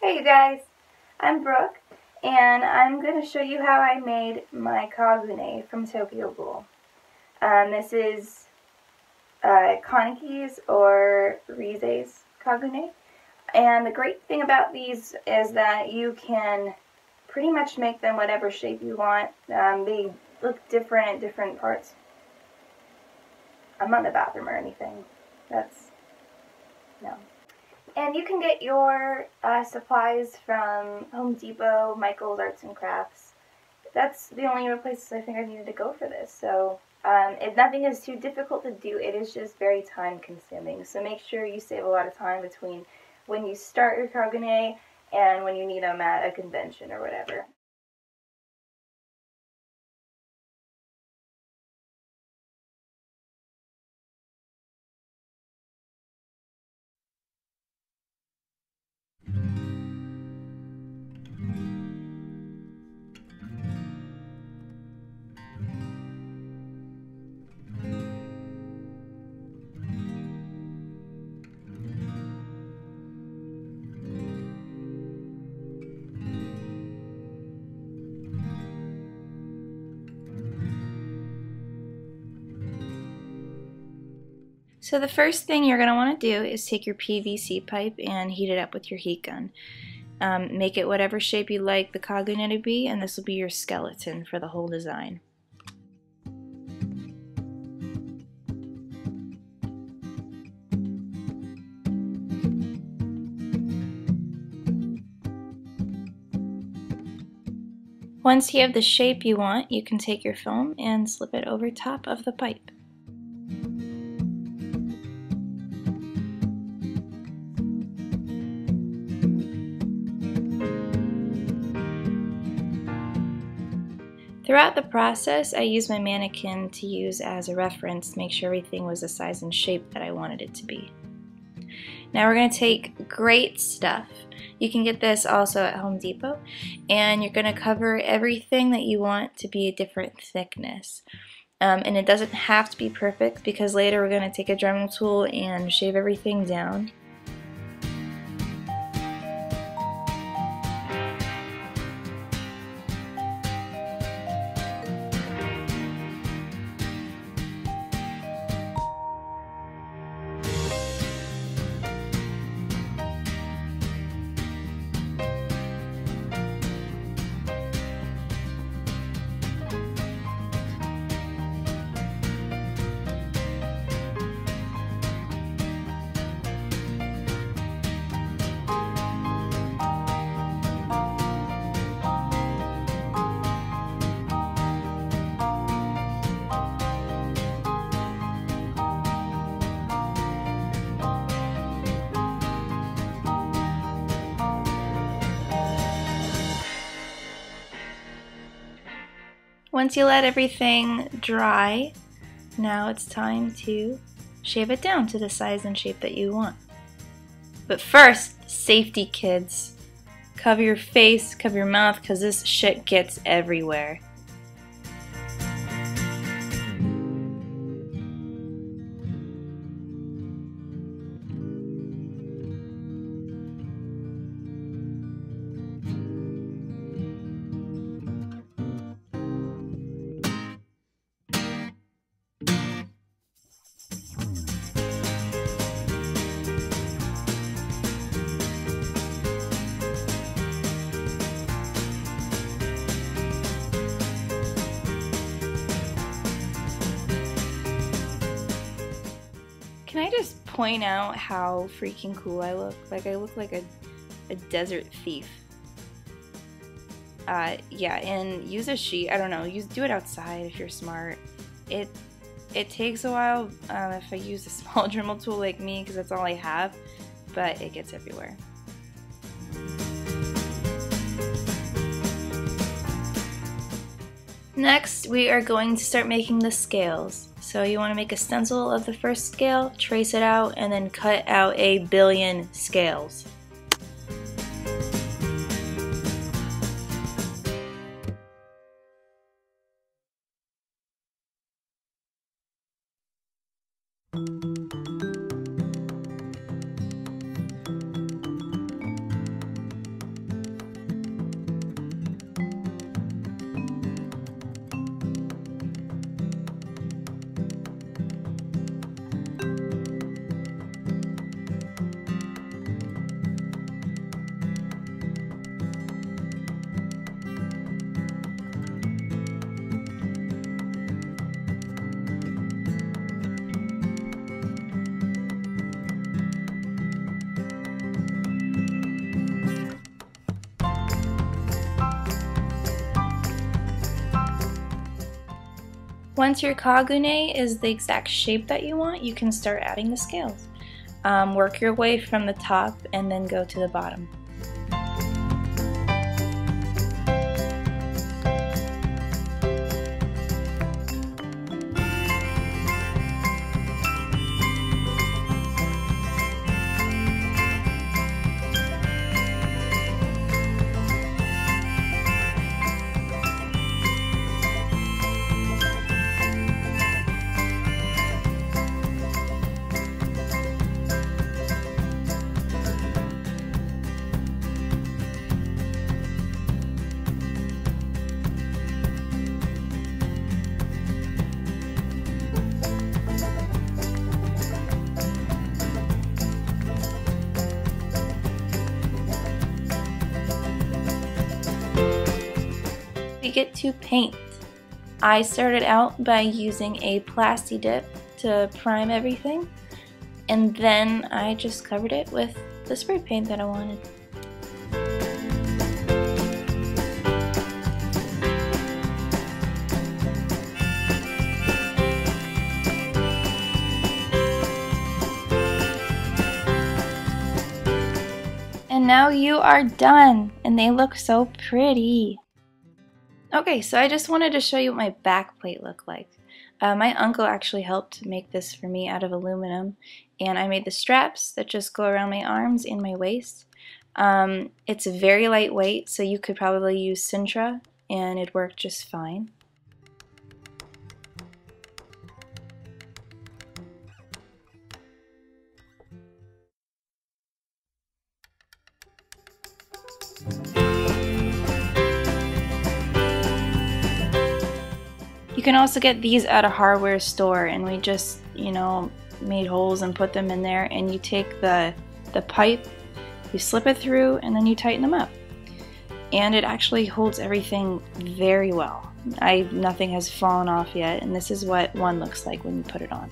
Hey you guys, I'm Brooke and I'm going to show you how I made my Kagune from Tokyo Ghoul. Um, this is uh, Kaneki's or Rize's Kagune and the great thing about these is that you can pretty much make them whatever shape you want. Um, they look different at different parts. I'm not in the bathroom or anything. That's, no. And you can get your uh, supplies from Home Depot, Michael's Arts and Crafts. That's the only places I think I needed to go for this. So um, if nothing is too difficult to do, it is just very time consuming. So make sure you save a lot of time between when you start your Kagune and when you need them at a convention or whatever. So the first thing you're going to want to do is take your PVC pipe and heat it up with your heat gun. Um, make it whatever shape you like the Kagune to be and this will be your skeleton for the whole design. Once you have the shape you want, you can take your foam and slip it over top of the pipe. Throughout the process, I used my mannequin to use as a reference to make sure everything was the size and shape that I wanted it to be. Now we're going to take great stuff. You can get this also at Home Depot and you're going to cover everything that you want to be a different thickness. Um, and it doesn't have to be perfect because later we're going to take a Dremel tool and shave everything down. Once you let everything dry, now it's time to shave it down to the size and shape that you want. But first, safety kids. Cover your face, cover your mouth, because this shit gets everywhere. Can I just point out how freaking cool I look? Like I look like a, a desert thief. Uh, yeah, and use a sheet. I don't know. Use do it outside if you're smart. It it takes a while um, if I use a small Dremel tool like me because that's all I have, but it gets everywhere. Next, we are going to start making the scales. So you want to make a stencil of the first scale, trace it out, and then cut out a billion scales. Once your kagune is the exact shape that you want, you can start adding the scales. Um, work your way from the top and then go to the bottom. Get to paint. I started out by using a Plasti Dip to prime everything and then I just covered it with the spray paint that I wanted. And now you are done and they look so pretty. Okay, so I just wanted to show you what my back plate looked like. Uh, my uncle actually helped make this for me out of aluminum, and I made the straps that just go around my arms and my waist. Um, it's very lightweight, so you could probably use Sintra, and it'd work just fine. You can also get these at a hardware store and we just, you know, made holes and put them in there and you take the, the pipe, you slip it through and then you tighten them up. And it actually holds everything very well. I Nothing has fallen off yet and this is what one looks like when you put it on.